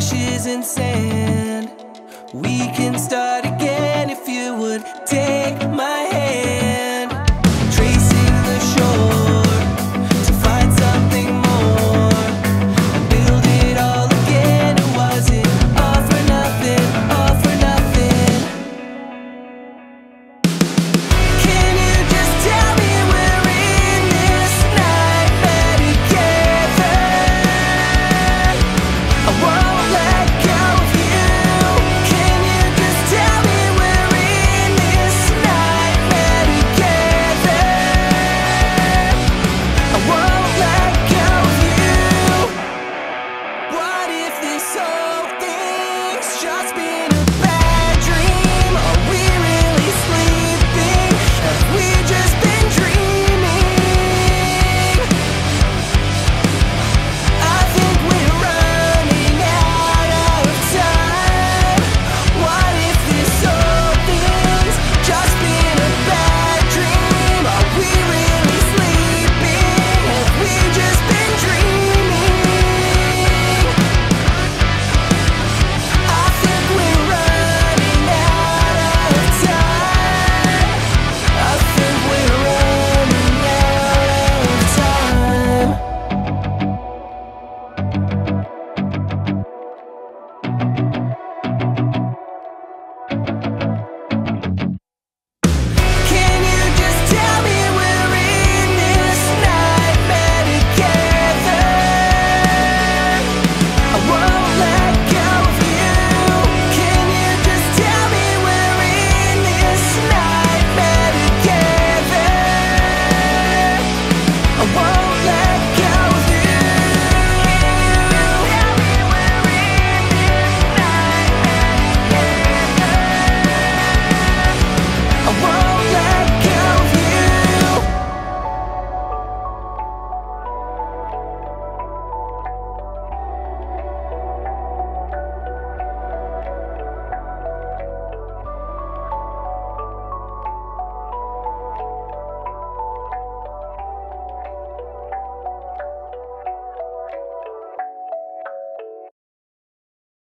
ashes and sand. We can start again if you would take my hand.